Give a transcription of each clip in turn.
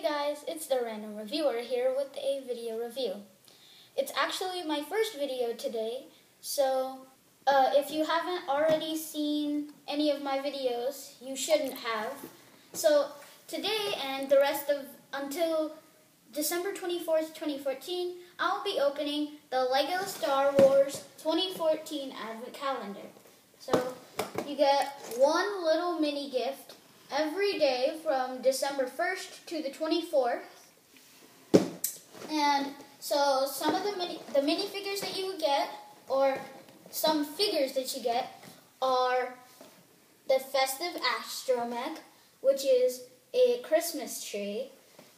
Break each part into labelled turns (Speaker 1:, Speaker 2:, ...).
Speaker 1: Hey guys, it's the Random Reviewer here with a video review. It's actually my first video today, so uh, if you haven't already seen any of my videos, you shouldn't have. So today and the rest of until December 24th, 2014, I'll be opening the LEGO Star Wars 2014 Advent Calendar. So you get one little mini gift every day from December 1st to the 24th. And so some of the mini, the minifigures that you would get, or some figures that you get, are the Festive Astromech, which is a Christmas tree.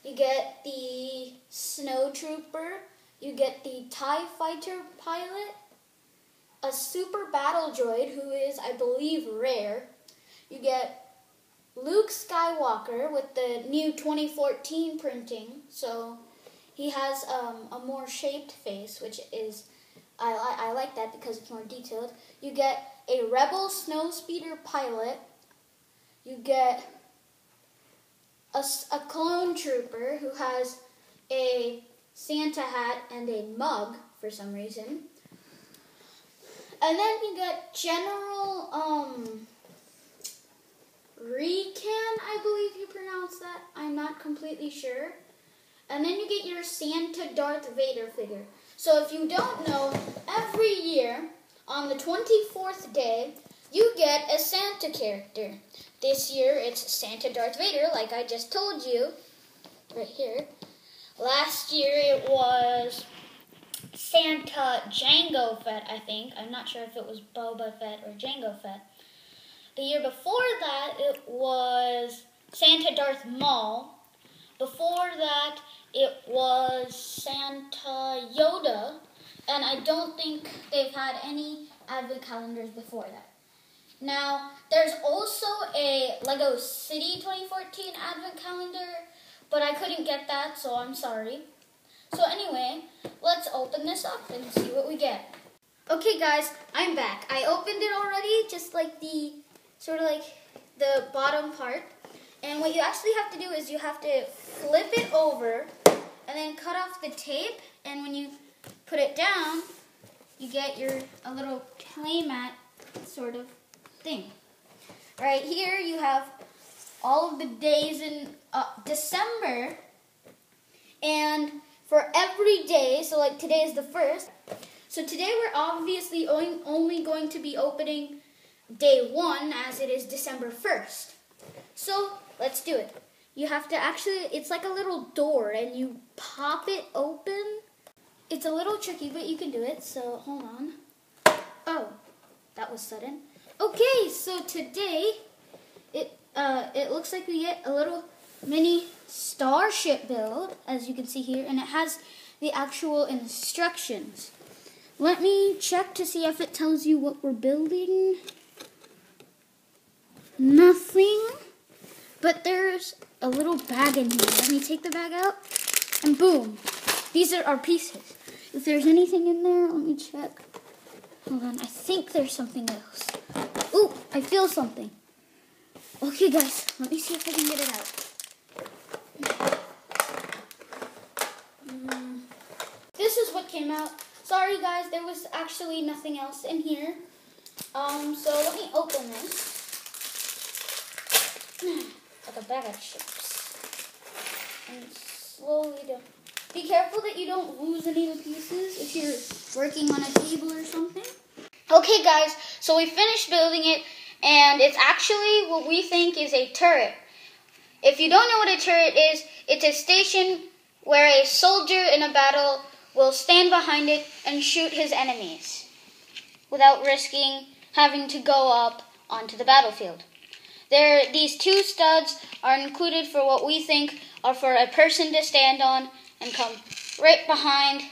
Speaker 1: You get the Snow Trooper. You get the TIE Fighter pilot. A Super Battle Droid, who is, I believe, rare. You get Luke Skywalker with the new 2014 printing. So he has um, a more shaped face, which is I, I, I like that because it's more detailed. You get a Rebel Snowspeeder pilot. You get a, a clone trooper who has a Santa hat and a mug for some reason. And then you get General um, Rieekan, I believe you pronounce that. I'm not completely sure. And then you get your Santa Darth Vader figure. So if you don't know, every year on the 24th day, you get a Santa character. This year it's Santa Darth Vader, like I just told you, right here. Last year it was Santa Jango Fett, I think. I'm not sure if it was Boba Fett or Jango Fett. The year before that, it was Santa Darth Maul. Before that, it was Santa Yoda. And I don't think they've had any advent calendars before that. Now, there's also a Lego City 2014 advent calendar, but I couldn't get that, so I'm sorry. So anyway, let's open this up and see what we get. Okay guys, I'm back. I opened it already, just like the sort of like the bottom part. And what you actually have to do is you have to flip it over and then cut off the tape. And when you put it down, you get your a little playmat sort of thing. Right here you have all of the days in uh, December. And for every day, so like today is the first. So today we're obviously only going to be opening day one as it is December 1st. So let's do it. You have to actually, it's like a little door and you pop it open. It's a little tricky, but you can do it. So hold on. Oh, that was sudden. Okay, so today it uh, it looks like we get a little mini starship build, as you can see here, and it has the actual instructions. Let me check to see if it tells you what we're building. Nothing. But there's a little bag in here. Let me take the bag out. And boom. These are our pieces. If there's anything in there, let me check. Hold on. I think there's something else. Ooh, I feel something. Okay, guys. Let me see if I can get it out. Mm. This is what came out. Sorry, guys. There was actually nothing else in here. Um, so let me open this. Bag of chips. And slowly down. Be careful that you don't lose any of the pieces if you're working on a table or something. Okay guys, so we finished building it and it's actually what we think is a turret. If you don't know what a turret is, it's a station where a soldier in a battle will stand behind it and shoot his enemies without risking having to go up onto the battlefield. There, these two studs are included for what we think are for a person to stand on and come right behind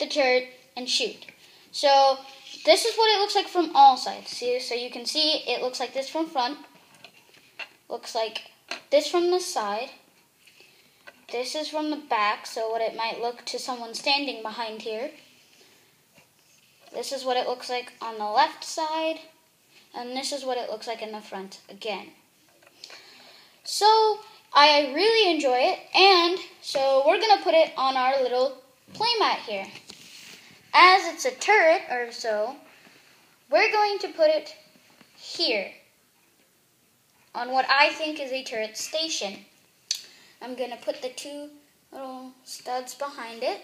Speaker 1: the turret and shoot. So this is what it looks like from all sides. See, so you can see it looks like this from front. Looks like this from the side. This is from the back, so what it might look to someone standing behind here. This is what it looks like on the left side. And this is what it looks like in the front again. So, I really enjoy it, and so we're going to put it on our little playmat here. As it's a turret or so, we're going to put it here on what I think is a turret station. I'm going to put the two little studs behind it.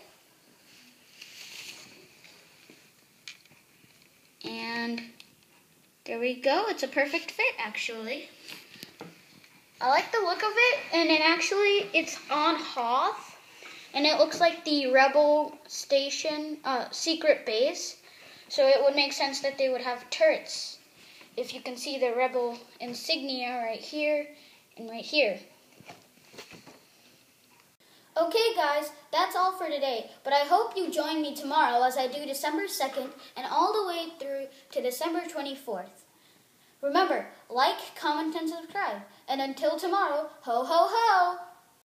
Speaker 1: And there we go. It's a perfect fit, actually. I like the look of it, and it actually, it's on Hoth, and it looks like the Rebel station, uh, secret base, so it would make sense that they would have turrets. If you can see the Rebel insignia right here and right here. Okay, guys, that's all for today. But I hope you join me tomorrow as I do December 2nd and all the way through to December 24th. Remember, like, comment, and subscribe. And until tomorrow, ho ho ho!